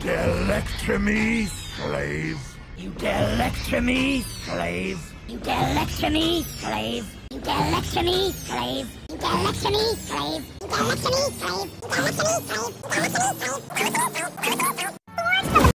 dare lecture me, slave? You dare lecture me, slave? You dare lecture me, slave? You dare lecture me, slave? You dare lecture me, slave? You dare lecture me, slave? You dare lecture me, slave? You dare lecture me, slave?